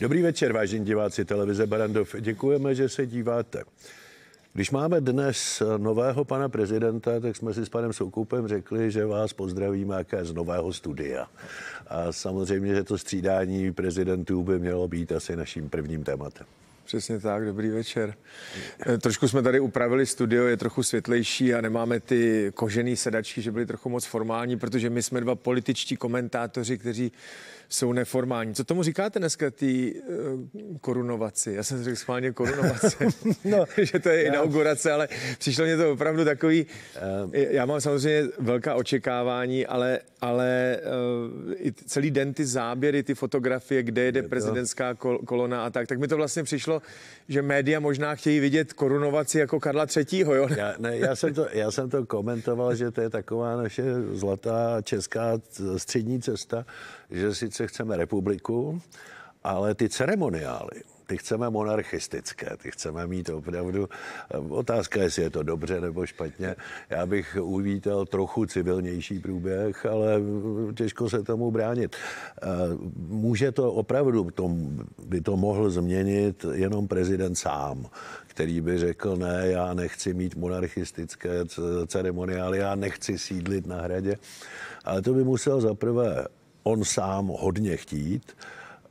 Dobrý večer, vážení diváci televize Barandov. Děkujeme, že se díváte. Když máme dnes nového pana prezidenta, tak jsme si s panem Soukoupem řekli, že vás pozdravíme jaké z nového studia. A samozřejmě, že to střídání prezidentů by mělo být asi naším prvním tématem. Přesně tak, dobrý večer. Eh, trošku jsme tady upravili studio, je trochu světlejší a nemáme ty kožený sedačky, že byly trochu moc formální, protože my jsme dva političtí komentátoři, kteří jsou neformální. Co tomu říkáte dneska, ty uh, korunovaci? Já jsem řekl schválně korunovace, no, že to je já... inaugurace, ale přišlo mě to opravdu takový, uh, já mám samozřejmě velká očekávání, ale, ale uh, i celý den ty záběry, ty fotografie, kde jede je prezidentská kol- kolona a tak, tak mi to vlastně přišlo, že média možná chtějí vidět korunovaci jako Karla III. Jo? Já, ne, já, jsem to, já jsem to komentoval, že to je taková naše zlatá česká střední cesta, že sice chceme republiku, ale ty ceremoniály, ty chceme monarchistické, ty chceme mít opravdu, otázka, jestli je to dobře nebo špatně, já bych uvítal trochu civilnější průběh, ale těžko se tomu bránit. Může to opravdu, by to mohl změnit jenom prezident sám, který by řekl, ne, já nechci mít monarchistické ceremoniály, já nechci sídlit na hradě, ale to by musel zaprvé on sám hodně chtít.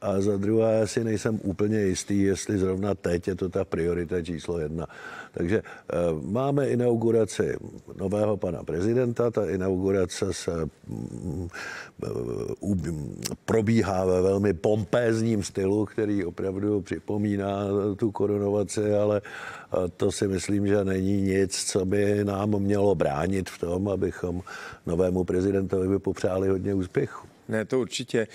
A za druhé si nejsem úplně jistý, jestli zrovna teď je to ta priorita číslo jedna. Takže e, máme inauguraci nového pana prezidenta. Ta inaugurace se mm, e, probíhá ve velmi pompézním stylu, který opravdu připomíná tu korunovaci, ale e, to si myslím, že není nic, co by nám mělo bránit v tom, abychom novému prezidentovi popřáli hodně úspěchu. Ne, to určitě.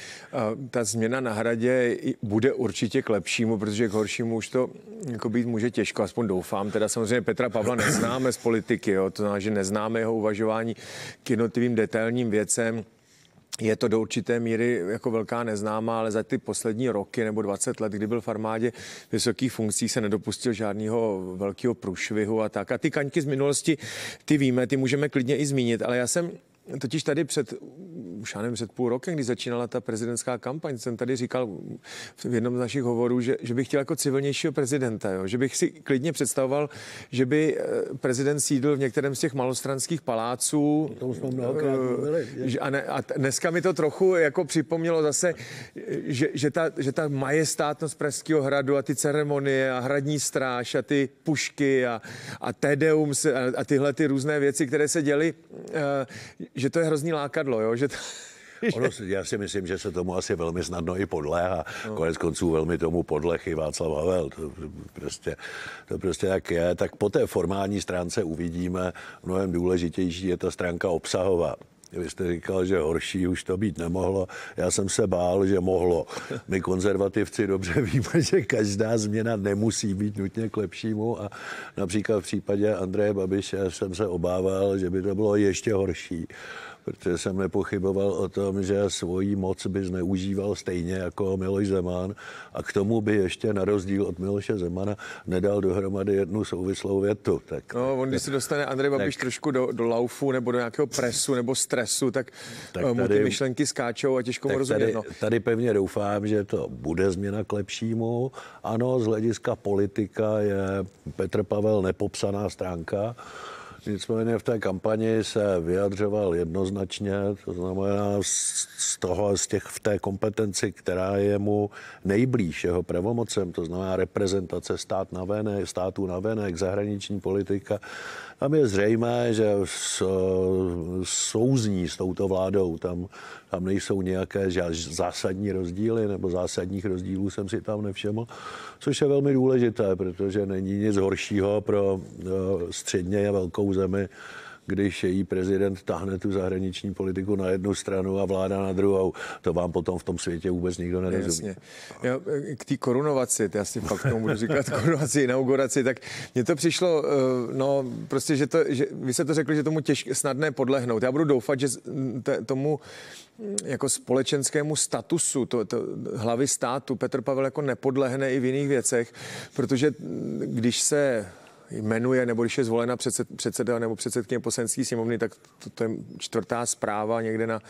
Ta změna na hradě bude určitě k lepšímu, protože k horšímu už to jako být může těžko, aspoň doufám. Teda samozřejmě Petra Pavla neznáme z politiky, jo, to znamená, že neznáme jeho uvažování k jednotlivým detailním věcem. Je to do určité míry jako velká neznámá, ale za ty poslední roky nebo 20 let, kdy byl v armádě vysokých funkcí, se nedopustil žádného velkého průšvihu a tak. A ty kaňky z minulosti, ty víme, ty můžeme klidně i zmínit, ale já jsem Totiž tady před, už já nevím, před půl rokem, když začínala ta prezidentská kampaň, jsem tady říkal v jednom z našich hovorů, že, že bych chtěl jako civilnějšího prezidenta, jo? že bych si klidně představoval, že by eh, prezident sídl v některém z těch malostranských paláců. To jsme mluvili. A, ne, a dneska mi to trochu jako připomnělo zase, že, že, ta, že ta majestátnost Pražského hradu a ty ceremonie a hradní stráž a ty pušky a, a tedeum a, a tyhle ty různé věci, které se děly, uh, že to je hrozný lákadlo, jo? že to, Ono, já si myslím, že se tomu asi velmi snadno i podléhá. No. Konec konců velmi tomu podlech i Václav Havel. To prostě, to prostě jak je. Tak po té formální stránce uvidíme, mnohem důležitější je ta stránka obsahová. Vy jste říkal, že horší už to být nemohlo. Já jsem se bál, že mohlo. My konzervativci dobře víme, že každá změna nemusí být nutně k lepšímu a například v případě Andreje Babiše jsem se obával, že by to bylo ještě horší protože jsem nepochyboval o tom, že svoji moc by zneužíval stejně jako Miloš Zeman a k tomu by ještě na rozdíl od Miloše Zemana nedal dohromady jednu souvislou větu. Tak, no, on když se dostane Andrej Babiš tak, trošku do, do laufu nebo do nějakého presu nebo stresu, tak, tak tady, mu ty myšlenky skáčou a těžko mu rozumět. Tady, no. tady pevně doufám, že to bude změna k lepšímu. Ano, z hlediska politika je Petr Pavel nepopsaná stránka. Nicméně v té kampani se vyjadřoval jednoznačně, to znamená z toho, z těch v té kompetenci, která je mu nejblíž jeho pravomocem, to znamená reprezentace stát na venek, států na venek, zahraniční politika, tam je zřejmé, že souzní s touto vládou. Tam, tam nejsou nějaké zásadní rozdíly, nebo zásadních rozdílů jsem si tam nevšiml, což je velmi důležité, protože není nic horšího pro eh, středně a velkou zemi, když její prezident tahne tu zahraniční politiku na jednu stranu a vláda na druhou. To vám potom v tom světě vůbec nikdo nerozumí. Jasně. Já, k té korunovaci, já si fakt tomu budu říkat korunovaci, inauguraci, tak mně to přišlo, eh, no prostě, že, to, že vy se to řekli, že tomu těžké, snadné podlehnout. Já budu doufat, že tomu jako společenskému statusu to, to, hlavy státu Petr Pavel jako nepodlehne i v jiných věcech, protože když se jmenuje, nebo když je zvolena předsed, předseda nebo předsedkyně poslanecké sněmovny, tak to, to je čtvrtá zpráva někde na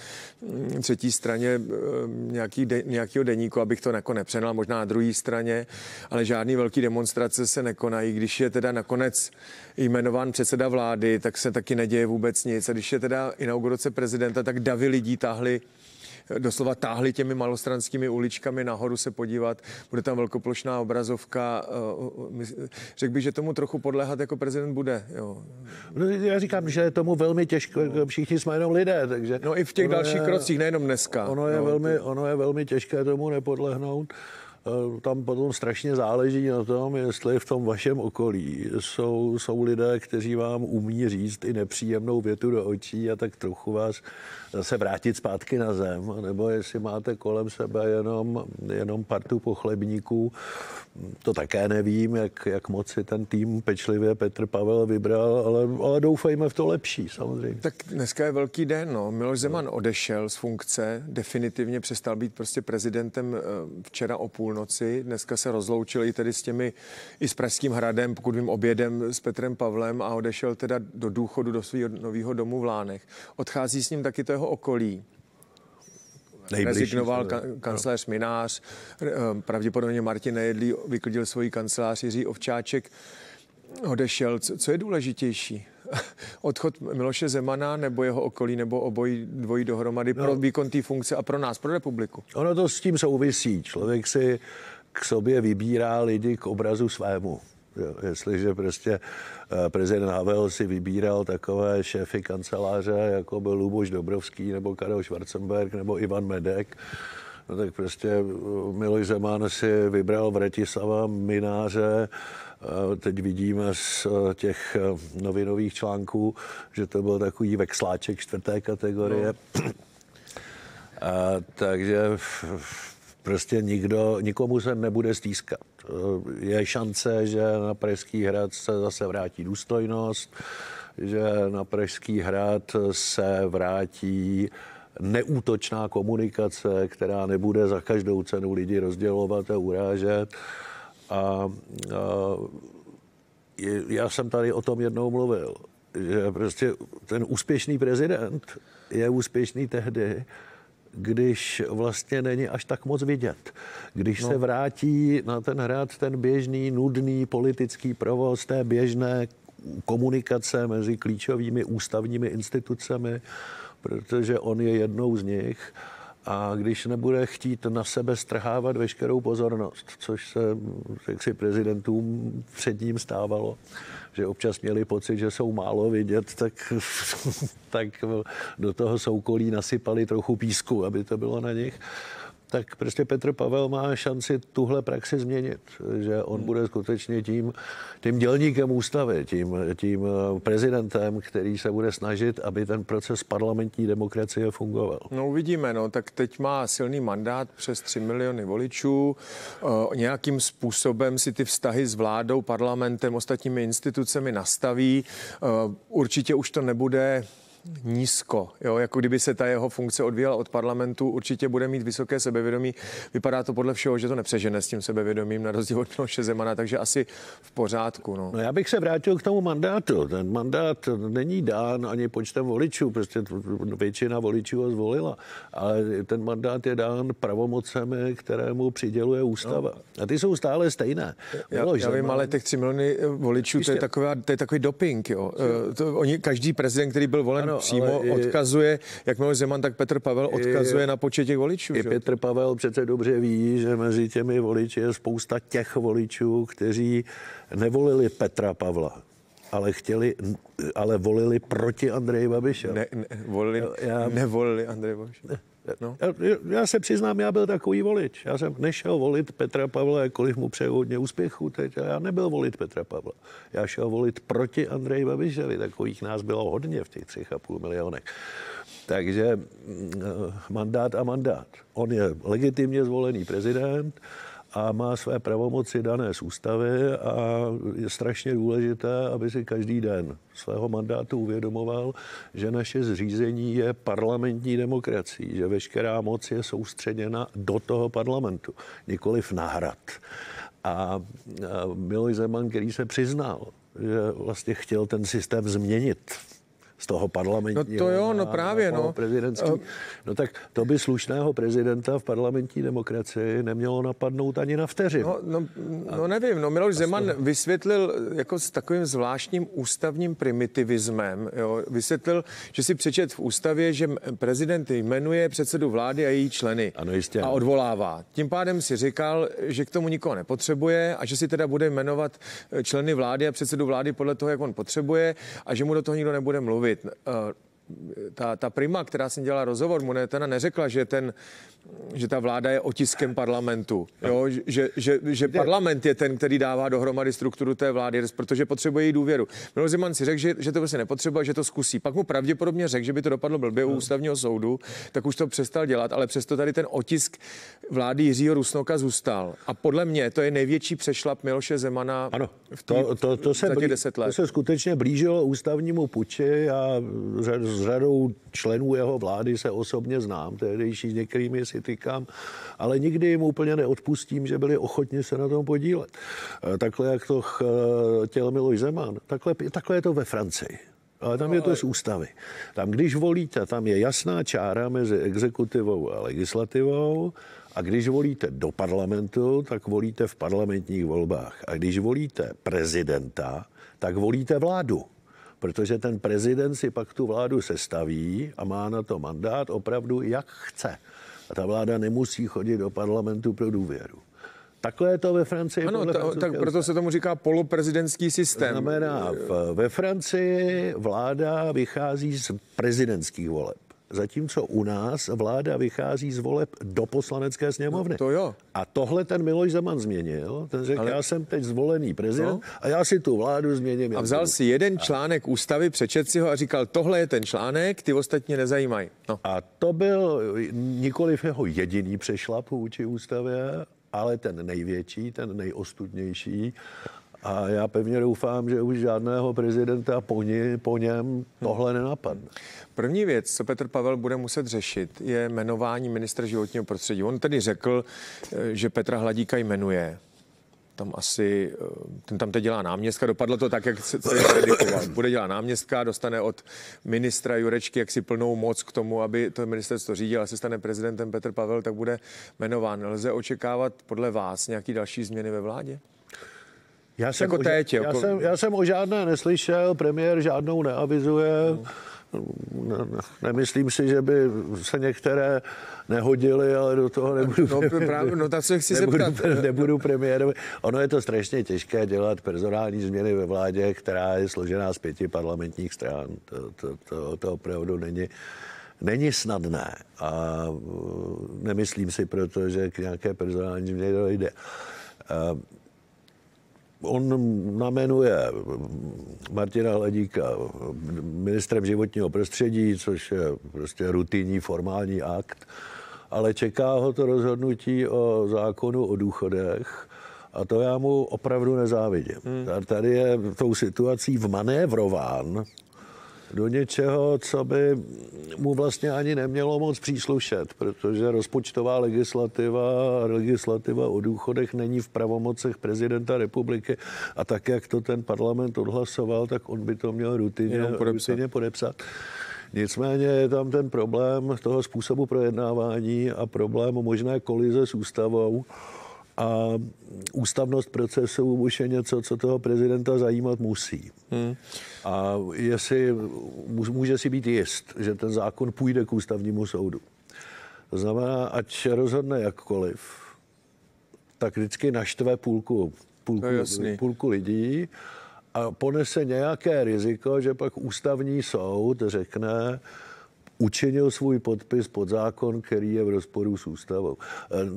mm, třetí straně eh, nějaký de, nějakého deníku, abych to jako nepřenal, možná na druhé straně, ale žádný velký demonstrace se nekonají. Když je teda nakonec jmenován předseda vlády, tak se taky neděje vůbec nic. A když je teda inaugurace prezidenta, tak davy lidí táhli doslova táhli těmi malostranskými uličkami nahoru se podívat. Bude tam velkoplošná obrazovka. Eh, řekl bych, že tomu trochu podléhat jako prezident bude. Jo. No, já říkám, že je tomu velmi těžko, všichni jsme jenom lidé, takže... No i v těch dalších je, krocích, nejenom dneska. Ono je, no, velmi, ono je velmi těžké tomu nepodlehnout. Eh, tam potom strašně záleží na tom, jestli v tom vašem okolí jsou, jsou lidé, kteří vám umí říct i nepříjemnou větu do očí a tak trochu vás zase vrátit zpátky na zem, nebo jestli máte kolem sebe jenom, jenom partu pochlebníků, to také nevím, jak, jak moc si ten tým pečlivě Petr Pavel vybral, ale, ale doufejme v to lepší samozřejmě. Tak dneska je velký den, no. Miloš Zeman odešel z funkce, definitivně přestal být prostě prezidentem eh, včera o půlnoci, dneska se rozloučil i tedy s těmi, i s Pražským hradem, pokud vím, obědem s Petrem Pavlem a odešel teda do důchodu do svého nového domu v Lánech. Odchází s ním taky to jeho okolí. Nejbližší Rezignoval kan- kancléř Minář, eh, pravděpodobně Martin Nejedlí vyklidil svoji kancelář, Jiří Ovčáček odešel. Co je důležitější? Odchod Miloše Zemana nebo jeho okolí, nebo obojí dvojí dohromady no, pro výkon té funkce a pro nás, pro republiku? Ono to s tím souvisí. Člověk si k sobě vybírá lidi k obrazu svému. Jo, jestliže prostě eh, prezident Havel si vybíral takové šéfy kanceláře, jako byl Luboš Dobrovský, nebo Karel Schwarzenberg, nebo Ivan Medek, no tak prostě eh, Miloš Zeman si vybral Vratislava Mináře, eh, Teď vidíme z těch novinových článků, že to byl takový vexláček čtvrté kategorie. No. A, takže prostě nikdo, nikomu se nebude stýskat. Je šance, že na Pražský hrad se zase vrátí důstojnost, že na Pražský hrad se vrátí neútočná komunikace, která nebude za každou cenu lidi rozdělovat a urážet. A, a já jsem tady o tom jednou mluvil, že prostě ten úspěšný prezident je úspěšný tehdy, když vlastně není až tak moc vidět. Když no. se vrátí na ten hrad ten běžný, nudný politický provoz té běžné komunikace mezi klíčovými ústavními institucemi, protože on je jednou z nich, a když nebude chtít na sebe strhávat veškerou pozornost, což se si prezidentům před ním stávalo, že občas měli pocit, že jsou málo vidět, tak, tak do toho soukolí nasypali trochu písku, aby to bylo na nich tak prostě Petr Pavel má šanci tuhle praxi změnit, že on hmm. bude skutečně tím, tím dělníkem ústavy, tím, tím eh, prezidentem, který se bude snažit, aby ten proces parlamentní demokracie fungoval. No uvidíme, no, tak teď má silný mandát přes 3 miliony voličů, e, nějakým způsobem si ty vztahy s vládou, parlamentem, ostatními institucemi nastaví. E, určitě už to nebude nízko, jo, jako kdyby se ta jeho funkce odvíjela od parlamentu, určitě bude mít vysoké sebevědomí. Vypadá to podle všeho, že to nepřežene s tím sebevědomím na rozdíl od Miloše Zemana, takže asi v pořádku. No. no já bych se vrátil k tomu mandátu. Ten mandát není dán ani počtem voličů, prostě většina voličů ho zvolila, ale ten mandát je dán pravomocemi, kterému přiděluje ústava. No. A ty jsou stále stejné. Já, já vím, ale těch 3 miliony voličů, to je, taková, to je takový doping. Jo. To, oni, každý prezident, který byl volen ano, přímo ale odkazuje, jak Miloš Zeman, tak Petr Pavel odkazuje i, na počet těch voličů. I že? Petr Pavel přece dobře ví, že mezi těmi voliči je spousta těch voličů, kteří nevolili Petra Pavla, ale chtěli, ale volili proti Andreji Babiše. Ne, ne, volili, já, nevolili Andreje Babiše. Ne, No. Já, já se přiznám, já byl takový volič. Já jsem nešel volit Petra Pavla, jakkoliv mu přeju hodně úspěchu teď. Já nebyl volit Petra Pavla. Já šel volit proti Andreji Babišovi. Takových nás bylo hodně v těch třech a půl milionech. Takže mm, mandát a mandát. On je legitimně zvolený prezident a má své pravomoci dané z ústavy a je strašně důležité, aby si každý den svého mandátu uvědomoval, že naše zřízení je parlamentní demokracií, že veškerá moc je soustředěna do toho parlamentu, nikoliv na hrad. A Miloš Zeman, který se přiznal, že vlastně chtěl ten systém změnit z toho parlamentního. No to jo, no právě, no. Prezidentský. No tak to by slušného prezidenta v parlamentní demokracii nemělo napadnout ani na vteřinu. No, no, no nevím, no Miloš Zeman vysvětlil jako s takovým zvláštním ústavním primitivismem, jo, vysvětlil, že si přečet v ústavě, že prezident jmenuje předsedu vlády a její členy ano, jistě. a odvolává. Tím pádem si říkal, že k tomu nikoho nepotřebuje a že si teda bude jmenovat členy vlády a předsedu vlády podle toho, jak on potřebuje a že mu do toho nikdo nebude mluvit mluvit. Eh, ta, ta prima, která jsem dělala rozhovor, mu ne, teda neřekla, že, ten, že ta vláda je otiskem parlamentu. Jo? Že, že, že parlament je ten, který dává dohromady strukturu té vlády, protože potřebuje její důvěru. Miloš Zeman si řekl, že, že to prostě nepotřebuje, že to zkusí. Pak mu pravděpodobně řekl, že by to dopadlo blbě u ústavního soudu, tak už to přestal dělat, ale přesto tady ten otisk vlády Jiřího Rusnoka zůstal. A podle mě to je největší přešlap Miloše Zemana ano, v tý, to, to, to, se za těch deset let. To se skutečně blížilo ústavnímu puči a s řadou členů jeho vlády se osobně znám, tehdejší s některými si tykám, ale nikdy jim úplně neodpustím, že byli ochotni se na tom podílet. E, takhle, jak to chtěl Miloš Zeman, takhle, takhle je to ve Francii. Ale tam no, je to z ústavy. Tam, když volíte, tam je jasná čára mezi exekutivou a legislativou. A když volíte do parlamentu, tak volíte v parlamentních volbách. A když volíte prezidenta, tak volíte vládu protože ten prezident si pak tu vládu sestaví a má na to mandát opravdu, jak chce. A ta vláda nemusí chodit do parlamentu pro důvěru. Takhle je to ve Francii. Ano, ta, tak proto se tomu říká poloprezidentský systém. To znamená, v, ve Francii vláda vychází z prezidentských voleb zatímco u nás vláda vychází z voleb do poslanecké sněmovny. No, to jo. A tohle ten Miloš Zeman změnil. Ten řekl, Ale... já jsem teď zvolený prezident no. a já si tu vládu změním. A vzal si jeden článek ústavy, přečet si ho a říkal, tohle je ten článek, ty ostatně nezajímají. No. A to byl nikoliv jeho jediný přešlap vůči ústavě, ale ten největší, ten nejostudnější. A já pevně doufám, že už žádného prezidenta po, ní, po něm tohle nenapadne. První věc, co Petr Pavel bude muset řešit, je jmenování ministra životního prostředí. On tedy řekl, eh, že Petra Hladíka jmenuje tam asi, eh, ten tam teď dělá náměstka, dopadlo to tak, jak se predikoval. Bude dělat náměstka, dostane od ministra Jurečky jaksi plnou moc k tomu, aby to ministerstvo řídil a se stane prezidentem Petr Pavel, tak bude jmenován. Lze očekávat podle vás nějaký další změny ve vládě? Já jsem, jako teď, já, jako... jsem, já jsem o žádné neslyšel, premiér žádnou neavizuje. No. Ne, ne, nemyslím si, že by se některé nehodily, ale do toho nebudu, no, právě, no, tak se chci nebudu, zeptat. nebudu premiérovi. Ono je to strašně těžké dělat personální změny ve vládě, která je složená z pěti parlamentních stran. To, to, to, to opravdu není, není snadné a nemyslím si proto, že k nějaké personální změně dojde on namenuje Martina Hladíka ministrem životního prostředí, což je prostě rutinní formální akt, ale čeká ho to rozhodnutí o zákonu o důchodech, a to já mu opravdu nezávidím. Hmm. Tady je tou situací vmanévrován do něčeho, co by mu vlastně ani nemělo moc příslušet, protože rozpočtová legislativa a legislativa o důchodech není v pravomocech prezidenta republiky a tak, jak to ten parlament odhlasoval, tak on by to měl rutině, podepsat. rutině podepsat. Nicméně je tam ten problém toho způsobu projednávání a problém možné kolize s ústavou, a ústavnost procesu už je něco, co toho prezidenta zajímat musí. Hmm. A jestli, může si být jist, že ten zákon půjde k ústavnímu soudu. To znamená, ať rozhodne jakkoliv, tak vždycky naštve půlku, půlku, půlku lidí a ponese nějaké riziko, že pak ústavní soud řekne, učinil svůj podpis pod zákon, který je v rozporu s ústavou.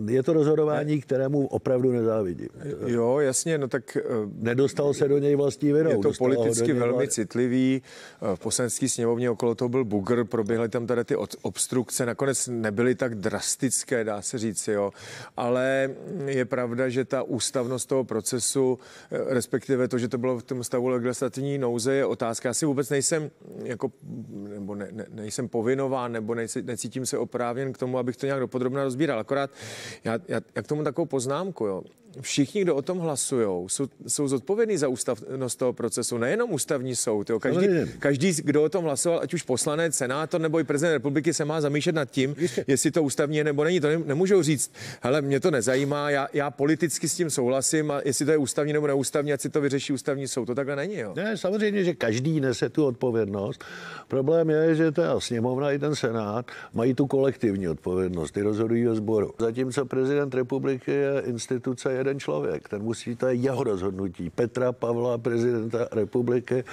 Eh, je to rozhodování, kterému opravdu nezávidím. Jo, jasně, no tak... Eh, Nedostal se do něj vlastní vinou. Je to politicky velmi citlivý. Eh, v poslanecký sněmovně okolo toho byl bugr, proběhly tam tady ty obstrukce, nakonec nebyly tak drastické, dá se říct, jo. Ale je pravda, že ta ústavnost toho procesu, respektive to, že to bylo v tom stavu legislativní nouze, je otázka. Já si vůbec nejsem, jako, nebo ne, ne, nejsem povinný povinován nebo necítím se oprávněn k tomu, abych to nějak dopodrobně rozbíral. Akorát já, já, já k tomu takovou poznámku. Jo všichni, kdo o tom hlasují, jsou, jsou zodpovědní za ústavnost toho procesu, nejenom ústavní soud. Jo. Každý, každý, kdo o tom hlasoval, ať už poslanec, senátor nebo i prezident republiky, se má zamýšlet nad tím, jestli to ústavní je nebo není. To ne, nemůžou říct, hele, mě to nezajímá, já, já politicky s tím souhlasím a jestli to je ústavní nebo neústavní, ať si to vyřeší ústavní soud. To takhle není. Jo. Ne, samozřejmě, že každý nese tu odpovědnost. Problém je, že ta sněmovna i ten senát mají tu kolektivní odpovědnost, ty rozhodují o sboru. Zatímco prezident republiky je instituce, je jeden člověk. Ten musí, to je jeho rozhodnutí. Petra Pavla, prezidenta republiky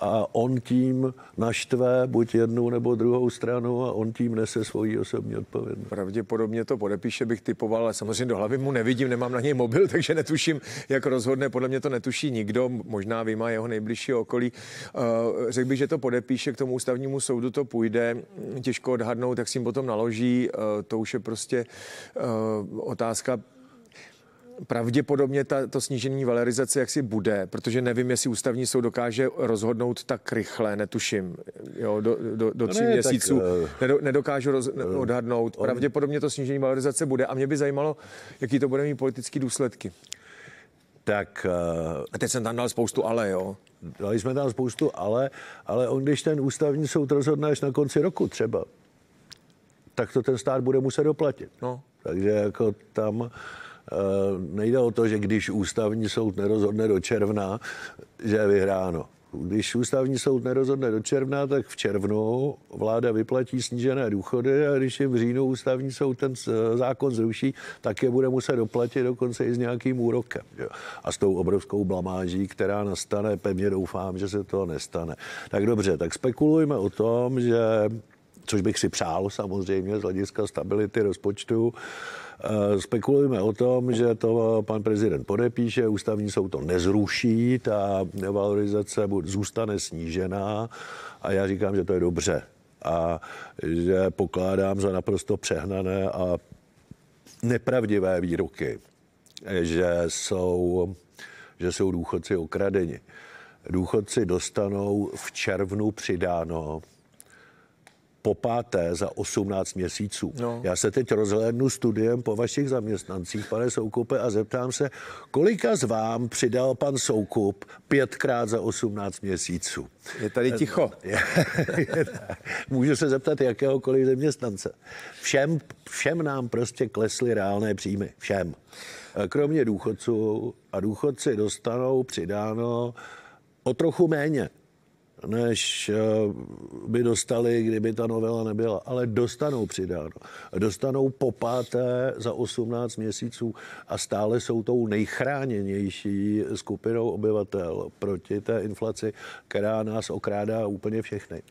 a on tím naštve buď jednu nebo druhou stranu a on tím nese svoji osobní odpovědnost. Pravděpodobně to podepíše, bych typoval, ale samozřejmě do hlavy mu nevidím, nemám na něj mobil, takže netuším, jak rozhodne. Podle mě to netuší nikdo, možná vy má jeho nejbližší okolí. Uh, řekl bych, že to podepíše k tomu ústavnímu soudu, to půjde. Těžko odhadnout, jak s tím potom naloží. Uh, to už je prostě uh, otázka pravděpodobně ta, to snížení valorizace jaksi bude, protože nevím, jestli ústavní soud dokáže rozhodnout tak rychle, netuším, jo, do, do, do tří no ne, měsíců, tak, uh, nedokážu roz, uh, odhadnout. On... Pravděpodobně to snížení valorizace bude a mě by zajímalo, jaký to bude mít politické důsledky. Tak... Uh, a teď jsem tam dal spoustu ale, jo. Dali jsme tam spoustu ale, ale on, když ten ústavní soud rozhodne až na konci roku třeba, tak to ten stát bude muset doplatit. No. Takže jako tam Eh, nejde o to, že když ústavní soud nerozhodne do června, že je vyhráno. Když ústavní soud nerozhodne do června, tak v červnu vláda vyplatí snížené důchody a když jim v říjnu ústavní soud ten zákon zruší, tak je bude muset doplatit dokonce i s nějakým úrokem. A s tou obrovskou blamáží, která nastane, pevně doufám, že se to nestane. Tak dobře, tak spekulujme o tom, že což bych si přál samozřejmě z hlediska stability rozpočtu, spekulujeme o tom, že to pan prezident podepíše, ústavní soud to nezruší, ta valorizace zůstane snížená a já říkám, že to je dobře a že pokládám za naprosto přehnané a nepravdivé výroky, že jsou, že jsou důchodci okradeni. Důchodci dostanou v červnu přidáno po páté za 18 měsíců. No. Já se teď rozhlédnu studiem po vašich zaměstnancích, pane Soukupe, a zeptám se, kolika z vám přidal pan Soukup pětkrát za 18 měsíců? Je tady ticho. Můžu se zeptat jakéhokoliv zaměstnance. Všem, všem nám prostě klesly reálné příjmy. Všem. Kromě důchodců. A důchodci dostanou přidáno o trochu méně než eh, by dostali, kdyby ta novela nebyla. Ale dostanou přidáno. Dostanou po páté za 18 měsíců a stále jsou tou nejchráněnější skupinou obyvatel proti té inflaci, která nás okrádá úplně všechny.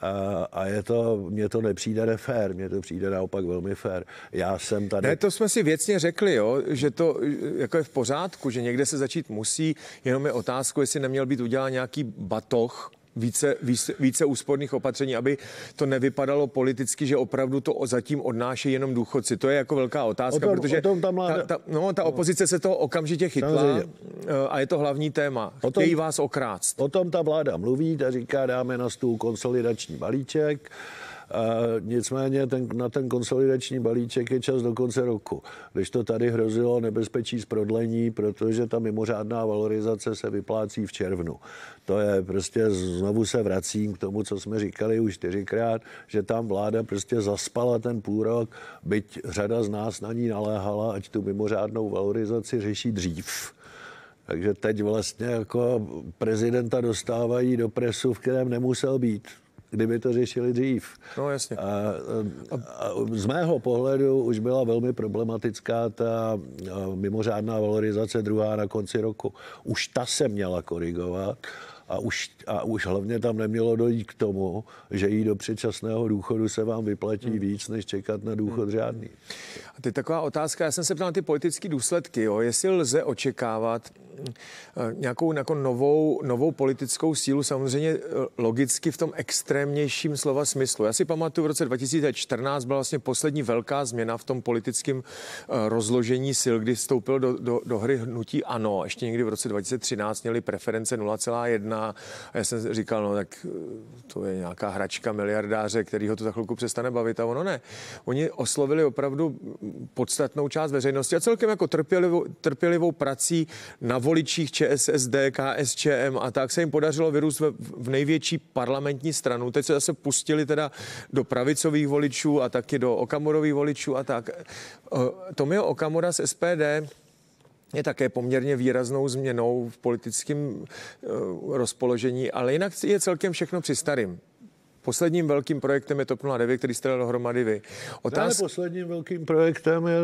A, a je to, mně to nepřijde nefér, mně to přijde naopak velmi fér. Já jsem tady... Ne, to jsme si věcně řekli, jo, že to jako je v pořádku, že někde se začít musí, jenom je otázku, jestli neměl být udělán nějaký batoh, více, více, více úsporných opatření, aby to nevypadalo politicky, že opravdu to zatím odnáší jenom důchodci. To je jako velká otázka, o tom, protože o tom ta, mláda... ta, ta, no, ta opozice se toho okamžitě chytla Samozřejmě. Eh, a je to hlavní téma. Chtějí tom, vás okrást. O tom ta vláda mluví, ta říká, dáme na stůl konsolidační balíček, nicméně ten, na ten konsolidační balíček je čas do konce roku. Když to tady hrozilo nebezpečí z prodlení, protože ta mimořádná valorizace se vyplácí v červnu. To je prostě, znovu se vracím k tomu, co jsme říkali už čtyřikrát, že tam vláda prostě zaspala ten půl rok, byť řada z nás na ní naléhala, ať tu mimořádnou valorizaci řeší dřív. Takže teď vlastně jako prezidenta dostávají do presu, v kterém nemusel být kdyby to řešili dřív. No jasně. A, a z mého pohledu už byla velmi problematická ta mimořádná valorizace druhá na konci roku. Už ta se měla korigovat a už, a už hlavně tam nemělo dojít k tomu, že jí do předčasného důchodu se vám vyplatí hmm. víc, než čekat na důchod hmm. řádný. A teď taková otázka, já jsem se ptal na ty politické důsledky, jo. jestli lze očekávat eh, nějakou jako novou, novou politickou sílu, samozřejmě eh, logicky v tom extrémnějším slova smyslu. Já si pamatuju, v roce 2014 byla vlastně poslední velká změna v tom politickém eh, rozložení sil, kdy vstoupil do, do, do hry hnutí ANO. Ještě někdy v roce 2013 měli preference 0,1 možná. A já jsem říkal, no tak eh, to je nějaká hračka miliardáře, který ho to za chvilku přestane bavit a ono ne. Oni oslovili opravdu podstatnou část veřejnosti a celkem jako trpělivou, trpělivou prací na voličích ČSSD, KSČM a tak se jim podařilo vyrůst v, největší parlamentní stranu. Teď se zase pustili teda do pravicových voličů a taky do okamorových voličů a tak. Eh, Tomio Okamura z SPD je také poměrně výraznou změnou v politickém eh, rozpoložení, ale jinak je celkem všechno při starým. Posledním velkým projektem je TOP 09, který jste dal dohromady vy. Otáz... Ne, posledním velkým projektem je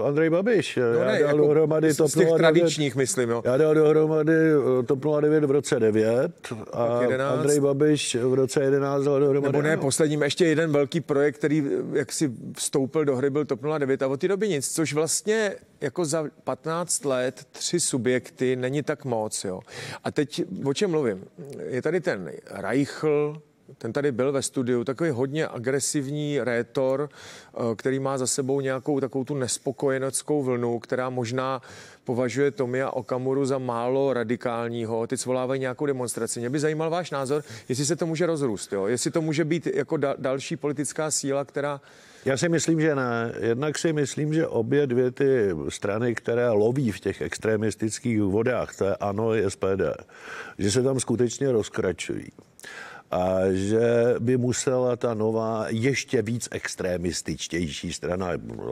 eh, Andrej Babiš. No já ne, dal jako dohromady TOP z těch 09, tradičních, myslím. Jo. Já dal dohromady eh, TOP 09 v roce 9 a Andrej Babiš v roce 11 dal dohromady. Nebo ne, ano. posledním ještě jeden velký projekt, který eh, jak si vstoupil do hry, byl TOP 09 a od té doby nic, což vlastně jako za 15 let tři subjekty není tak moc. Jo. A teď o čem mluvím? Je tady ten Reichl, ten tady byl ve studiu, takový hodně agresivní rétor, eh, který má za sebou nějakou takovou tu nespokojeneckou vlnu, která možná považuje Tomia Okamuru za málo radikálního. Ty svolávají nějakou demonstraci. Mě by zajímal váš názor, jestli se to může rozrůst, jo? jestli to může být jako da- další politická síla, která já si myslím, že ne. Jednak si myslím, že obě dvě ty strany, které loví v těch extremistických vodách, to je ANO i SPD, že se tam skutečně rozkračují a že by musela ta nová, ještě víc extremističtější strana,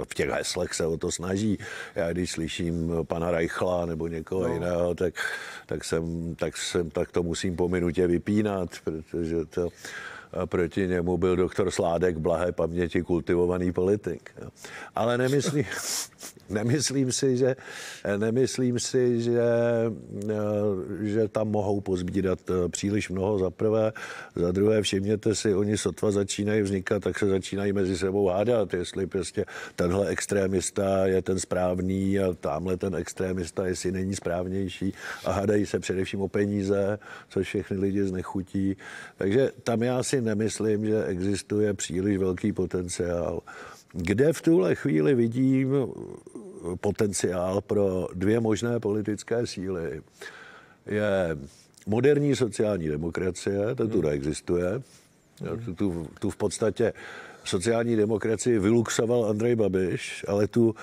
v těch heslech se o to snaží. Já když slyším pana Reichla nebo někoho no. jiného, tak, tak, jsem, tak, jsem, tak to musím po minutě vypínat, protože to proti němu byl doktor Sládek blahé paměti kultivovaný politik. Ale nemyslím, nemyslím si, že, nemyslím si, že, že tam mohou pozbírat příliš mnoho za prvé. Za druhé všimněte si, oni sotva začínají vznikat, tak se začínají mezi sebou hádat, jestli prostě tenhle extrémista je ten správný a tamhle ten extrémista, jestli není správnější a hádají se především o peníze, což všechny lidi znechutí. Takže tam já si nemyslím, že existuje příliš velký potenciál. Kde v tuhle chvíli vidím potenciál pro dvě možné politické síly, je moderní sociální demokracie, ta tu hmm. neexistuje, tu, tu, tu v podstatě sociální demokracii vyluxoval Andrej Babiš, ale tu,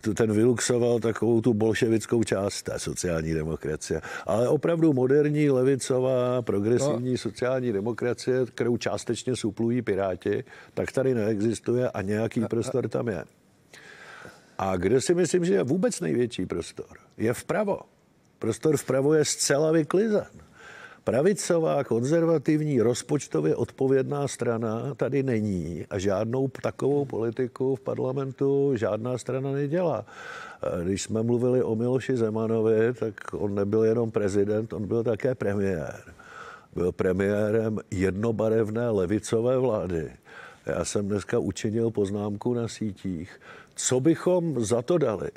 tu, ten vyluxoval takovou tu bolševickou část té sociální demokracie. Ale opravdu moderní, levicová, progresivní no. sociální demokracie, kterou částečně suplují Piráti, tak tady neexistuje a nějaký prostor tam je. A kde si myslím, že je vůbec největší prostor? Je vpravo. Prostor vpravo je zcela vyklizen. Pravicová, konzervativní, rozpočtově odpovědná strana tady není a žádnou takovou politiku v parlamentu žádná strana nedělá. Když jsme mluvili o Miloši Zemanovi, tak on nebyl jenom prezident, on byl také premiér. Byl premiérem jednobarevné levicové vlády. Já jsem dneska učinil poznámku na sítích, co bychom za to dali,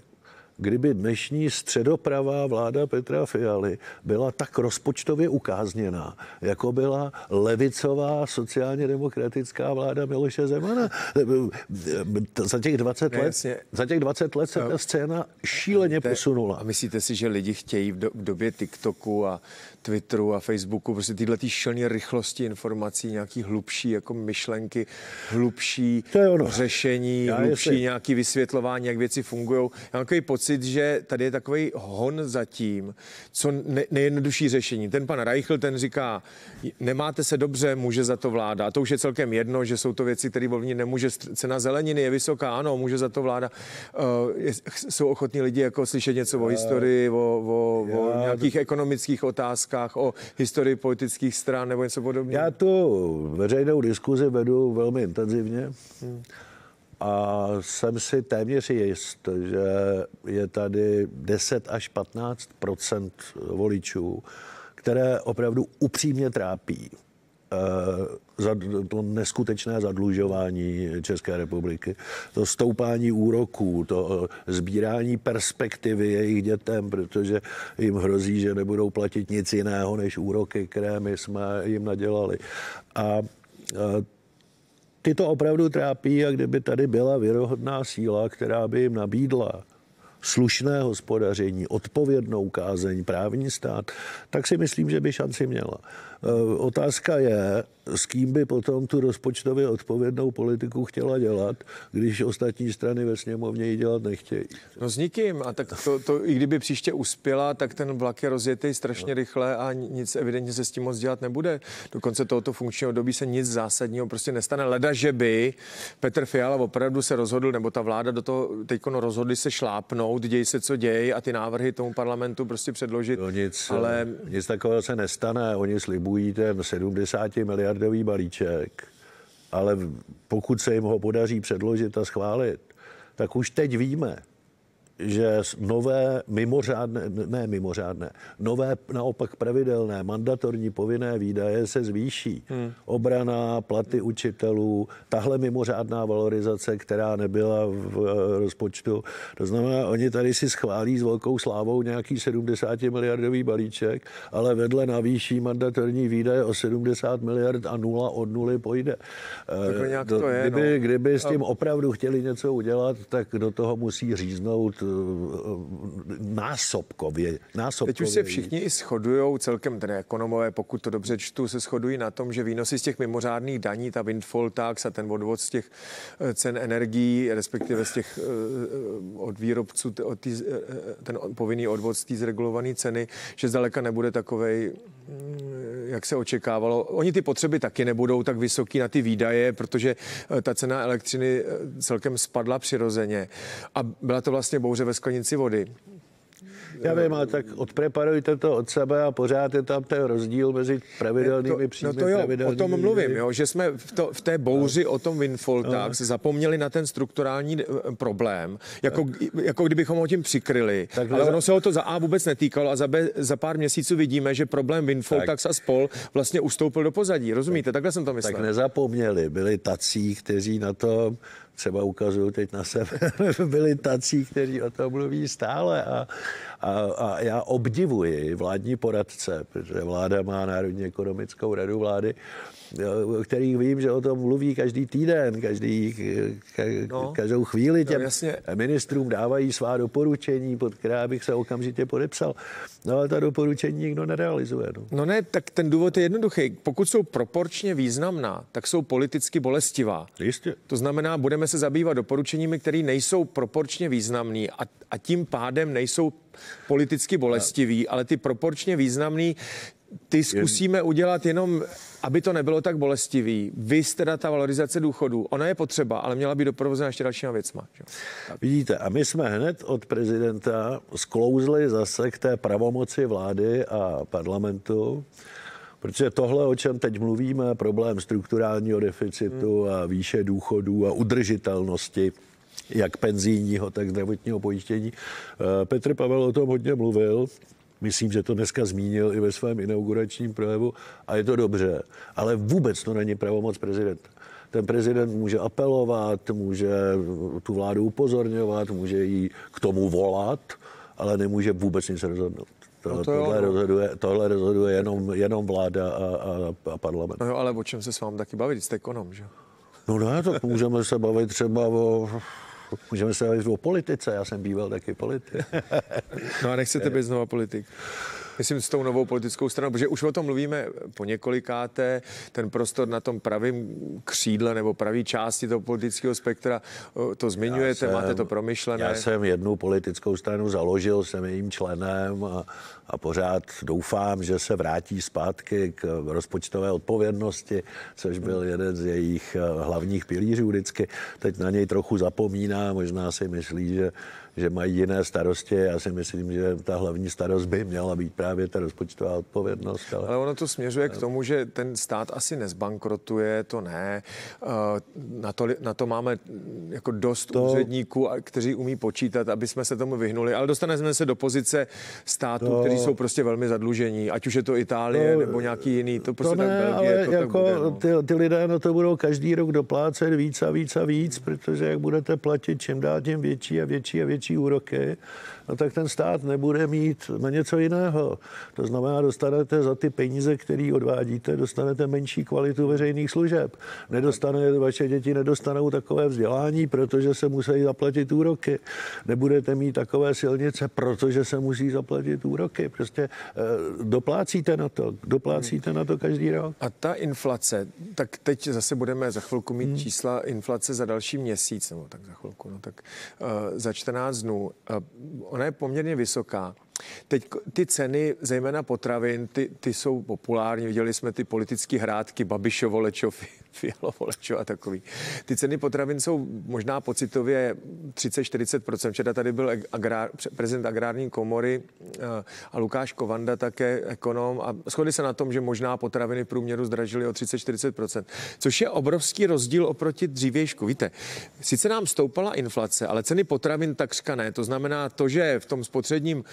kdyby dnešní středopravá vláda Petra Fialy byla tak rozpočtově ukázněná, jako byla levicová sociálně demokratická vláda Miloše Zemana. Za těch 20 let, za těch 20 let se ta scéna šíleně posunula. A myslíte si, že lidi chtějí v, do, v době TikToku a Twitteru a Facebooku, prostě tyhle tý šilné rychlosti informací, nějaký hlubší jako myšlenky, hlubší to je ono. řešení, Já hlubší jestli... nějaký vysvětlování, jak věci fungují. Já mám takový pocit, že tady je takový hon za tím, co ne, nejjednodušší řešení. Ten pan Reichl, ten říká, nemáte se dobře, může za to vláda. A to už je celkem jedno, že jsou to věci, které volně nemůže. Cena zeleniny je vysoká, ano, může za to vláda. Uh, jsou ochotní lidi jako slyšet něco o historii, o, o, o nějakých ekonomických otázkách otázkách o historii politických stran nebo něco podobného? Já tu veřejnou diskuzi vedu velmi intenzivně. A jsem si téměř jist, že je tady 10 až 15% voličů, které opravdu upřímně trápí Eh, to neskutečné zadlužování České republiky, to stoupání úroků, to eh, sbírání perspektivy jejich dětem, protože jim hrozí, že nebudou platit nic jiného než úroky, které my jsme jim nadělali. A eh, ty to opravdu trápí a kdyby tady byla věrohodná síla, která by jim nabídla slušné hospodaření, odpovědnou kázeň, právní stát, tak si myslím, že by šanci měla. Eh, otázka je, s kým by potom tu rozpočtově odpovědnou politiku chtěla dělat, když ostatní strany ve sněmovně ji dělat nechtějí. No s nikým. A tak to, to, i kdyby příště uspěla, tak ten vlak je rozjetý strašně rychle a nic evidentně se s tím moc dělat nebude. Do konce tohoto funkčního období se nic zásadního prostě nestane. Leda, že by Petr Fiala opravdu se rozhodl, nebo ta vláda do toho teď rozhodli se šlápnout, děj se, co děj a ty návrhy tomu parlamentu prostě předložit. No nic, ale... nic takového se nestane. Oni slibují ten 70 miliardový balíček, ale pokud se jim ho podaří předložit a schválit, tak už teď víme, že nové mimořádné, ne mimořádné, nové naopak pravidelné mandatorní povinné výdaje se zvýší. Hmm. Obrana, platy učitelů, tahle mimořádná valorizace, která nebyla v eh, rozpočtu. To znamená, oni tady si schválí s velkou slávou nějaký 70 miliardový balíček, ale vedle navýší mandatorní výdaje o 70 miliard a nula od nuly pojde. Tak to je, kdyby, no. kdyby s tím opravdu chtěli něco udělat, tak do toho musí říznout násobkově. násobkově. Teď už se všichni i shodují, celkem tedy ekonomové, pokud to dobře čtu, se shodují na tom, že výnosy z těch mimořádných daní, ta windfall tax a ten odvod z těch eh, cen energií, respektive z těch eh, od výrobců, od tý, eh, ten povinný odvod z té zregulované ceny, že zdaleka nebude takovej jak se očekávalo. Oni ty potřeby taky nebudou tak vysoký na ty výdaje, protože ta cena elektřiny celkem spadla přirozeně. A byla to vlastně bouře ve sklenici vody. Já vím, ale tak odpreparujte to od sebe a pořád je tam ten rozdíl mezi pravidelnými příjmy. No to jo, o tom mluvím, jo, že jsme v, to, v té bouři no. o tom windfall no. tax zapomněli na ten strukturální eh, problém, jako, jako kdybychom ho tím přikryli. Tak ale ono se ho to za A vůbec netýkalo a za B za pár měsíců vidíme, že problém windfall tak. tax a spol vlastně ustoupil do pozadí. Rozumíte? Tak, Takhle jsem to myslel. Tak nezapomněli. Byli tací, kteří na to třeba ukazuju teď na sebe, byli tací, kteří o tom mluví stále a, a, a já obdivuji vládní poradce, protože vláda má Národní ekonomickou radu vlády, kterých vím, že o tom mluví každý týden, každý, ka, no, každou chvíli těm no, ministrům dávají svá doporučení, pod která bych se okamžitě podepsal. No ale ta doporučení nikdo nerealizuje. No. no ne, tak ten důvod je jednoduchý. Pokud jsou proporčně významná, tak jsou politicky bolestivá. Jistě. To znamená, budeme se zabývat doporučeními, které nejsou proporčně významný a, a tím pádem nejsou politicky bolestivý, ale ty proporčně významný ty zkusíme udělat jenom, aby to nebylo tak bolestivý. Vy jste teda ta valorizace důchodů. Ona je potřeba, ale měla být doprovozena ještě dalšíma věcma. Že? Vidíte, a my jsme hned od prezidenta sklouzli zase k té pravomoci vlády a parlamentu, Protože tohle, o čem teď mluvíme, problém strukturálního deficitu hmm. a výše důchodů a udržitelnosti jak penzijního, tak zdravotního pojištění. Eh, Petr Pavel o tom hodně mluvil. Myslím, že to dneska zmínil i ve svém inauguračním projevu a je to dobře. Ale vůbec to není pravomoc prezidenta. Ten prezident může apelovat, může tu vládu upozorňovat, může jí k tomu volat, ale nemůže vůbec nic rozhodnout. To, no to tohle, jo, no. rozhoduje, tohle rozhoduje jenom, jenom vláda a, a, a parlament. No jo, ale o čem se s vámi taky bavit? Jste ekonom, že? No ne, tak můžeme se bavit třeba o Můžeme se bavit o politice, já jsem býval taky politik. no a nechcete být znova politik? Myslím, s tou novou politickou stranou, protože už o tom mluvíme po několikáté, ten prostor na tom pravém křídle nebo pravý části toho politického spektra, to zmiňujete, jsem, máte to promyšlené? Já jsem jednu politickou stranu založil, jsem jejím členem a, a pořád doufám, že se vrátí zpátky k rozpočtové odpovědnosti, což byl jeden z jejich eh, hlavních pilířů vždycky. Teď na něj trochu zapomíná, možná si myslí, že že mají jiné starosti. Já si myslím, že ta hlavní starost by měla být právě ta rozpočtová odpovědnost. Ale, ale ono to směřuje k tomu, že ten stát asi nezbankrotuje, to ne. Eh, na to, na to máme jako dost to... úředníků, kteří umí počítat, aby jsme se tomu vyhnuli. Ale dostaneme se do pozice států, to... kteří jsou prostě velmi zadlužení, ať už je to Itálie to... nebo nějaký jiný. To prostě to ne, tak Belgie, ale to jako tak bude, no. ty, ty lidé na to budou každý rok doplácet víc a víc a víc, protože jak budete platit čím dál tím větší a větší a větší větší úroky, no tak ten stát nebude mít na něco jiného. to. Znamená, dostanete za ty peníze, které odvádíte, dostanete menší kvalitu veřejných služeb. Nedostane, vaše děti nedostanou takové vzdělání, protože se musí zaplatit úroky. Nebudete mít takové silnice, protože se musí zaplatit úroky. Prostě eh, doplácíte na to. Doplácíte na to každý rok. A ta inflace, tak teď zase budeme za chvilku mít hmm. čísla inflace za další měsíc, nebo tak za chvilku, no tak uh, za 14 dnů. Uh, ona je poměrně vysoká. Teď ty ceny, zejména potravin, ty, ty jsou populární. Viděli jsme ty politické hrádky Babišovo, Lečov, Fialovo, Lečo a takový. Ty ceny potravin jsou možná pocitově 30-40%. Včera tady byl agrár, prezident agrární komory eh, a Lukáš Kovanda také ekonom a shodli se na tom, že možná potraviny v průměru zdražily o 30-40%, což je obrovský rozdíl oproti dřívějšku. Víte, sice nám stoupala inflace, ale ceny potravin takřka ne. To znamená to, že v tom spotřebním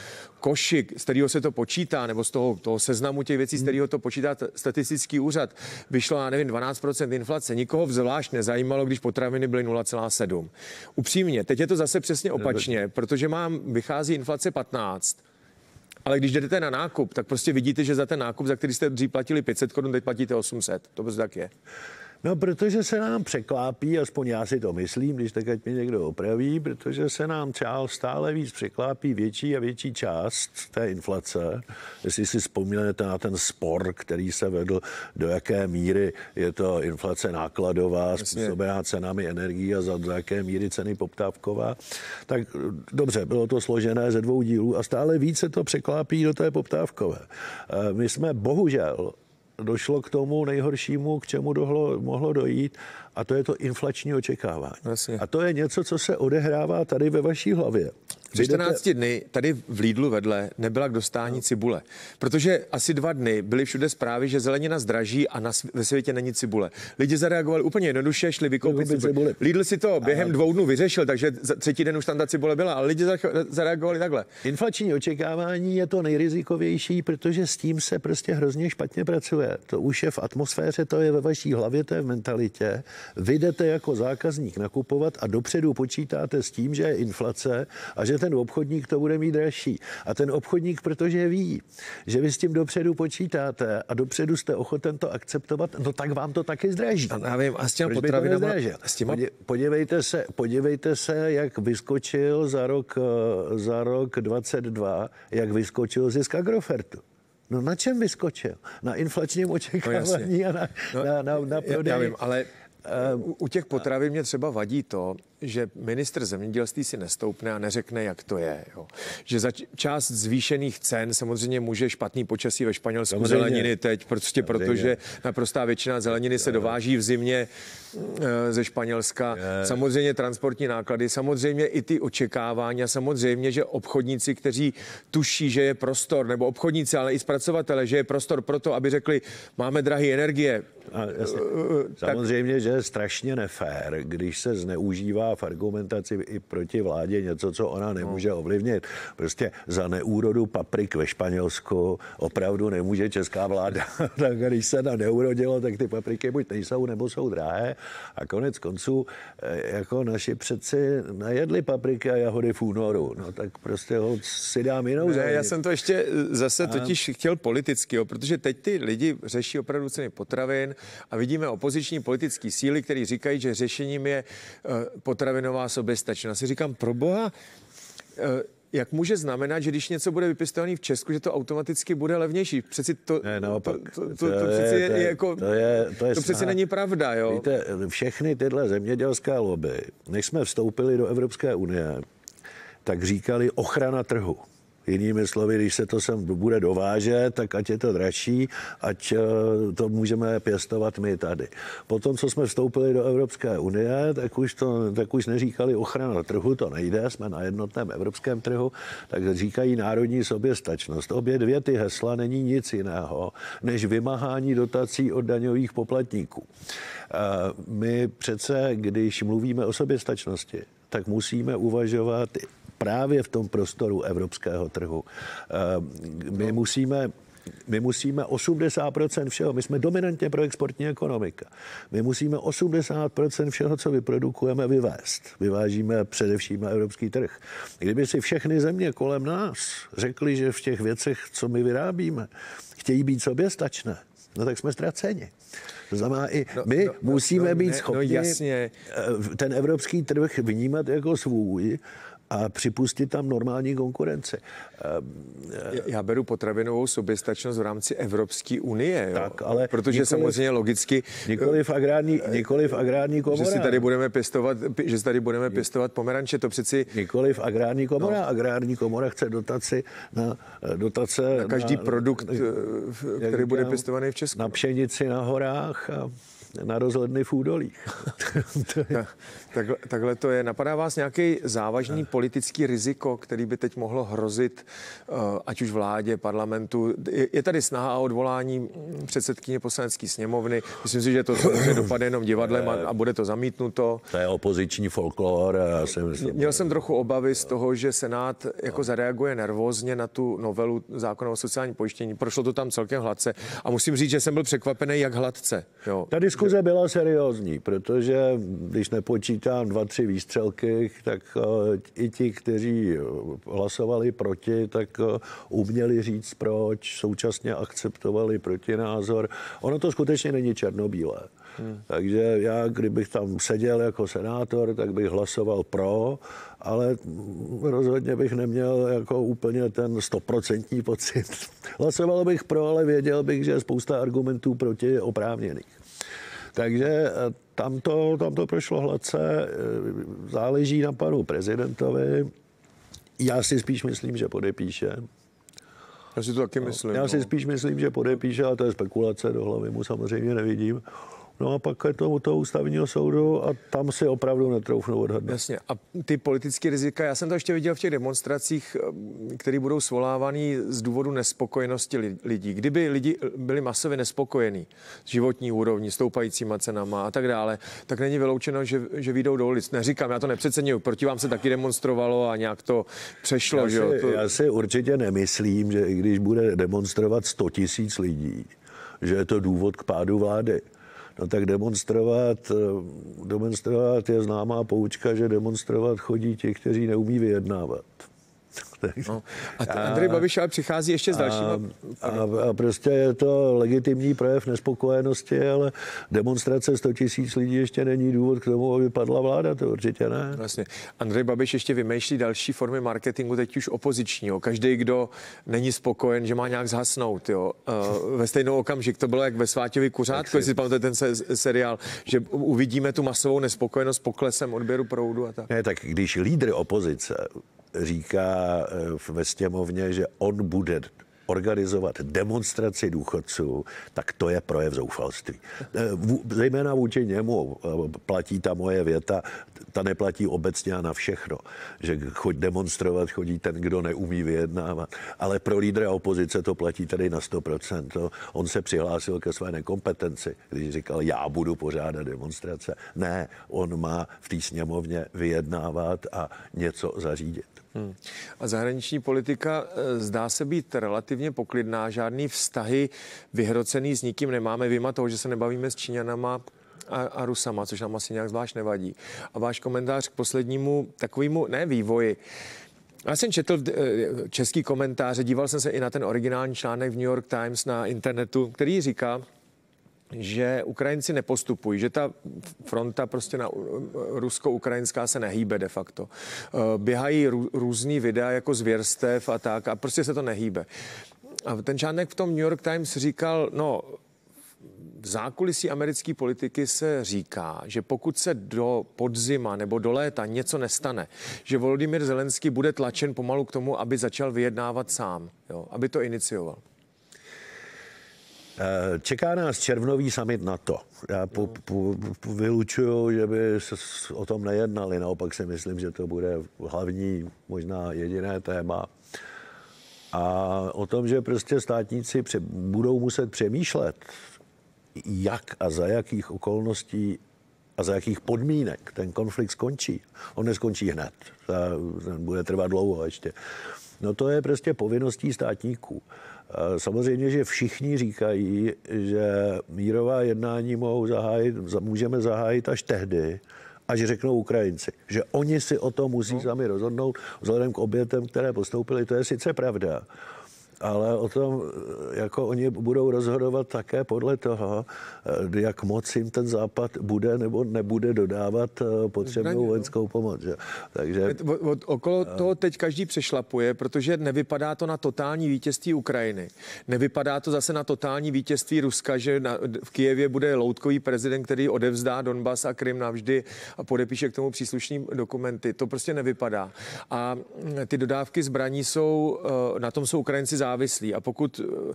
koši, z kterého se to počítá, nebo z toho, toho seznamu těch věcí, z kterého to počítá statistický úřad, vyšlo, já nevím, 12% inflace. Nikoho zvlášť nezajímalo, když potraviny byly 0,7. Upřímně, teď je to zase přesně opačně, protože mám, vychází inflace 15, ale když jdete na nákup, tak prostě vidíte, že za ten nákup, za který jste dřív platili 500 korun, teď platíte 800. To prostě tak je. No, protože se nám překlápí, aspoň já si to myslím, když tak ať mě někdo opraví, protože se nám čál stále víc překlápí větší a větší část té inflace. Jestli si vzpomínáte na ten spor, který se vedl, do jaké míry je to inflace nákladová, způsobená cenami energií a za do jaké míry ceny poptávková, tak dobře, bylo to složené ze dvou dílů a stále více to překlápí do té poptávkové. My jsme bohužel došlo k tomu nejhoršímu, k čemu dohlo, mohlo dojít, a to je to inflační očekávání. Jasně. A to je něco, co se odehrává tady ve vaší hlavě. Před 14 dny tady v Lidlu vedle nebyla k dostání cibule, protože asi dva dny byly všude zprávy, že zelenina zdraží a na, ve světě není cibule. Lidi zareagovali úplně jednoduše, šli vykoupit cibule. cibule. Lidl si to během dvou dnů vyřešil, takže za třetí den už tam ta cibule byla, ale lidi zareagovali takhle. Inflační očekávání je to nejrizikovější, protože s tím se prostě hrozně špatně pracuje. To už je v atmosféře, to je ve vaší hlavě, to je v mentalitě. Vy jdete jako zákazník nakupovat a dopředu počítáte s tím, že je inflace a že ten obchodník to bude mít dražší. A ten obchodník, protože ví, že vy s tím dopředu počítáte a dopředu jste ochoten to akceptovat, no tak vám to taky zdraží. A já vím, a s těma potravinama... S těma... Podívejte se, podívejte se, jak vyskočil za rok, eh, za rok 22, jak vyskočil zisk Agrofertu. No na čem vyskočil? Na inflačním očekávání no, a na, no, na, na, na prodej. Já vím, ale u těch potravin mě třeba vadí to, že ministr zemědělství si nestoupne a neřekne, jak to je. Jo. Že za část zvýšených cen samozřejmě může špatný počasí ve Španělsku samozřejmě. zeleniny teď, prostě samozřejmě. protože naprostá většina zeleniny se dováží v zimě eh, ze Španělska. Je. Samozřejmě transportní náklady, samozřejmě i ty očekávání a samozřejmě, že obchodníci, kteří tuší, že je prostor, nebo obchodníci, ale i zpracovatele, že je prostor pro to, aby řekli, máme drahé energie. A jasně. Samozřejmě, že je strašně nefér, když se zneužívá v argumentaci i proti vládě něco, co ona nemůže ovlivnit. Prostě za neúrodu paprik ve Španělsku opravdu nemůže česká vláda. tak když se na neurodilo, tak ty papriky buď nejsou, nebo jsou drahé. A konec konců, eh, jako naši přeci najedli papriky a jahody v únoru. No tak prostě ho si dám jinou ne, Já jsem to ještě eh, zase a... totiž chtěl politicky, jo, protože teď ty lidi řeší opravdu ceny potravin a vidíme opoziční politické síly, které říkají, že řešením je uh, potravinová soběstačnost. Si říkám, pro boha, eh, jak může znamenat, že když něco bude vypěstované v Česku, že to automaticky bude levnější? Přeci to, ne, naopak. To, to, to, to, to, přeci je, je, jako, to, je, to, je to přeci není pravda. Jo? Víte, všechny tyhle zemědělské lobby, než jsme vstoupili do Evropské unie, tak říkali ochrana trhu. Jinými slovy, když se to sem bude dovážet, tak ať je to dražší, ať eh, to můžeme pěstovat my tady. Potom, co jsme vstoupili do Evropské unie, tak už, to, tak už neříkali ochrana trhu, to nejde, jsme na jednotném evropském trhu, tak říkají národní soběstačnost. Obě dvě ty hesla není nic jiného, než vymáhání dotací od daňových poplatníků. Eh, my přece, když mluvíme o soběstačnosti, tak musíme uvažovat právě v tom prostoru evropského trhu. Eh, my no. musíme my musíme 80% všeho, my jsme dominantně pro exportní ekonomika. My musíme 80% všeho, co vyprodukujeme, vyvést. Vyvážíme především na evropský trh. Kdyby si všechny země kolem nás řekli, že v těch věcech, co my vyrábíme, chtějí být soběstačné, no tak jsme ztraceni. To znamená, i no, my no, no musíme no, být schopni no, jasně. Eh, ten evropský trh vnímat jako svůj a připustit tam normální konkurenci. Já beru potravinovou soběstačnost v rámci Evropské unie, jo? Tak, ale protože nikoliv, samozřejmě logicky... Nikoli v agrární, nikoli v agrární komora. Že si tady budeme pěstovat, že si tady budeme pěstovat pomeranče, to přeci... Nikoli v agrární komora. No. Agrární komora chce dotaci na dotace... Na každý na, produkt, na, eh, který bude pěstovaný v Česku. Na pšenici na horách a na rozhledny v údolích. takhle, takhle to je. Napadá vás nějaký závažný politický riziko, který by teď mohlo hrozit, eh, ať už vládě, parlamentu? Je tady snaha o odvolání předsedkyně poslanecké sněmovny. Myslím si, že to samozřejmě dopadne jenom divadlem a, a bude to zamítnuto. To je opoziční folklor. Já si myslím, Měl jsem trochu obavy z toho, že Senát jako zareaguje nervózně na tu novelu zákona o sociálním pojištění. Prošlo to tam celkem hladce. A musím říct, že jsem byl překvapený, jak hladce. Jo. Ta diskuze byla seriózní, protože když nepočítám dva, tři výstřelky, tak uh, i ti, kteří hlasovali proti, tak uh, uměli říct proč, současně akceptovali protinázor. Ono to skutečně není černobílé. Hmm. Takže já, kdybych tam seděl jako senátor, tak bych hlasoval pro, ale rozhodně bych neměl jako úplně ten stoprocentní pocit. Hlasoval bych pro, ale věděl bych, že je spousta argumentů proti oprávněných. Takže eh, tam to, tam to prošlo hladce. Eh, záleží na panu prezidentovi. Já si spíš myslím, že podepíše. Já si to taky myslím. Já si no. spíš myslím, že podepíše, ale to je spekulace, do hlavy mu samozřejmě nevidím. No a pak je to u toho ústavního soudu a tam si opravdu netroufnu odhadnout. Jasně. A ty politické rizika, já jsem to ještě viděl v těch demonstracích, eh, které budou svolávány z důvodu nespokojenosti lidí. Kdyby lidi byli masově nespokojení s životní úrovní, stoupajícíma cenama a tak dále, tak není vyloučeno, že, že vyjdou do ulic. Neříkám, já to nepřeceňuju. Proti vám se taky demonstrovalo a nějak to přešlo. Já, že si, to... já si určitě nemyslím, že i když bude demonstrovat 100 tisíc lidí, že je to důvod k pádu vlády. No tak demonstrovat, eh, demonstrovat je známá poučka, že demonstrovat chodí ti, kteří neumí vyjednávat. No. A t- Andrej Babiš ale přichází ještě s dalšíma... A, a, a prostě je to legitimní projev nespokojenosti, ale demonstrace 100 tisíc lidí ještě není důvod k tomu, aby padla vláda, to určitě ne. Vlastně. Andrej Babiš ještě vymýšlí další formy marketingu, teď už opozičního. Každý, kdo není spokojen, že má nějak zhasnout. Jo. Uh, ve stejnou okamžik to bylo jak ve Sváťovi kuřátku, jestli pamatujete ten se- seriál, že uvidíme tu masovou nespokojenost poklesem odběru proudu a tak. Ne, tak když lídr opozice říká eh, ve sněmovně, že on bude organizovat demonstraci důchodců, tak to je projev zoufalství. Eh, zejména vůči němu eh, platí ta moje věta, ta neplatí obecně a na všechno, že choď demonstrovat chodí ten, kdo neumí vyjednávat. Ale pro lídra opozice to platí tady na 100%. To on se přihlásil ke své nekompetenci, když říkal, já budu pořádat demonstrace. Ne, on má v té sněmovně vyjednávat a něco zařídit. Hmm. A zahraniční politika eh, zdá se být relativně poklidná, žádný vztahy vyhrocený s nikým nemáme, vyma toho, že se nebavíme s Číňanama, a, a Rusama, což nám asi nějak zvlášť nevadí. A váš komentář k poslednímu takovému, ne vývoji, já jsem četl eh, český komentáře, díval jsem se i na ten originální článek v New York Times na internetu, který říká, že Ukrajinci nepostupují, že ta fronta prostě na rusko-ukrajinská se nehýbe de facto. Eh, běhají rů, různý videa jako zvěrstev a tak a prostě se to nehýbe. A ten článek v tom New York Times říkal, no, v zákulisí americké politiky se říká, že pokud se do podzima nebo do léta něco nestane, že Volodymyr Zelenský bude tlačen pomalu k tomu, aby začal vyjednávat sám, jo, aby to inicioval. Eh, čeká nás červnový summit NATO. Já po, po, po, vylučuju, že by se o tom nejednali. Naopak si myslím, že to bude hlavní, možná jediné téma. A o tom, že prostě státníci pře- budou muset přemýšlet, jak a za jakých okolností a za jakých podmínek ten konflikt skončí. On neskončí hned. Ten bude trvat dlouho ještě. No to je prostě povinností státníků. Samozřejmě, že všichni říkají, že mírová jednání mohou zahájit, můžeme zahájit až tehdy, až řeknou Ukrajinci. Že oni si o tom musí no. sami rozhodnout vzhledem k obětem, které postoupili. To je sice pravda ale o tom, jako oni budou rozhodovat také podle toho, eh, jak moc jim ten západ bude nebo nebude dodávat eh, potřebnou Zbraně, no. vojenskou no. pomoc. Že? Takže... Od, okolo toho teď každý přešlapuje, protože nevypadá to na totální vítězství Ukrajiny. Nevypadá to zase na totální vítězství Ruska, že na, v Kijevě bude loutkový prezident, který odevzdá Donbas a Krym navždy a podepíše k tomu příslušný dokumenty. To prostě nevypadá. A ty dodávky zbraní jsou, eh, na tom jsou Ukrajinci závislí. A pokud eh,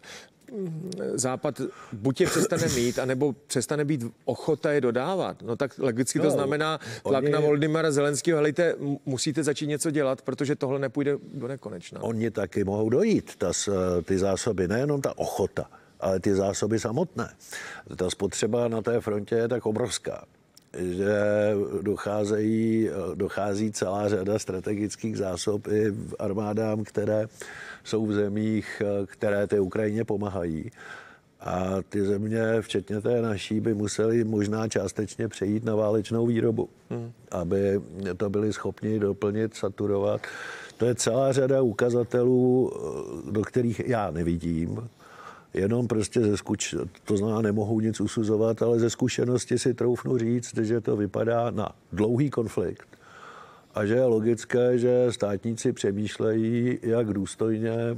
Západ buď je přestane mít, anebo přestane být ochota je dodávat, no tak logicky to no, znamená tlak oni, na Voldemara Zelenského, helejte, musíte začít něco dělat, protože tohle nepůjde do nekonečna. Oni taky mohou dojít, ta, ty zásoby, nejenom ta ochota, ale ty zásoby samotné. Ta spotřeba na té frontě je tak obrovská, že docházejí, dochází celá řada strategických zásob i v armádám, které jsou v zemích, které té Ukrajině pomáhají. A ty země, včetně té naší, by museli možná částečně přejít na válečnou výrobu, hmm. aby to byli schopni doplnit, saturovat. To je celá řada ukazatelů, do kterých já nevidím jenom prostě ze zkuč, to znamená, nemohu nic usuzovat, ale ze zkušenosti si troufnu říct, že to vypadá na dlouhý konflikt a že je logické, že státníci přemýšlejí, jak důstojně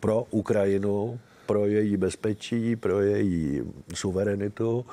pro Ukrajinu, pro její bezpečí, pro její suverenitu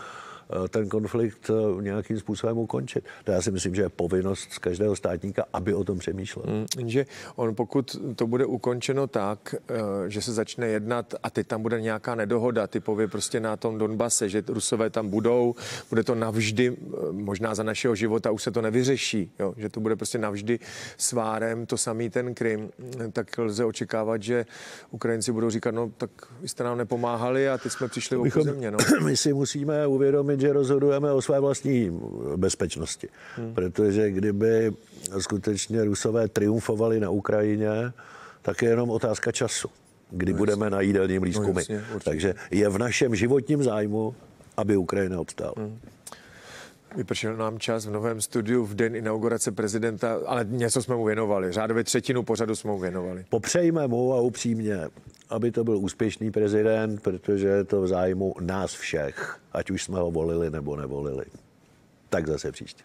ten konflikt eh, nějakým způsobem ukončit. To já si myslím, že je povinnost z každého státníka, aby o tom přemýšlel. Hmm, že on pokud to bude ukončeno tak, eh, že se začne jednat a teď tam bude nějaká nedohoda, typově prostě na tom Donbase, že Rusové tam budou, bude to navždy, možná za našeho života už se to nevyřeší, jo, že to bude prostě navždy svárem, to samý ten Krym, tak lze očekávat, že Ukrajinci budou říkat, no tak vy jste nám nepomáhali a teď jsme přišli o země. No. My si musíme uvědomit, že rozhodujeme o své vlastní bezpečnosti. Hmm. Protože kdyby skutečně Rusové triumfovali na Ukrajině, tak je jenom otázka času, kdy no, budeme na jídelním lístku no, my. Takže je v našem životním zájmu, aby Ukrajina obstála. Hmm. Vypršel nám čas v novém studiu v den inaugurace prezidenta, ale něco jsme mu věnovali. Řádově třetinu pořadu jsme mu věnovali. Popřejme mu a upřímně, aby to byl úspěšný prezident, protože je to v zájmu nás všech, ať už jsme ho volili nebo nevolili. Tak zase příště.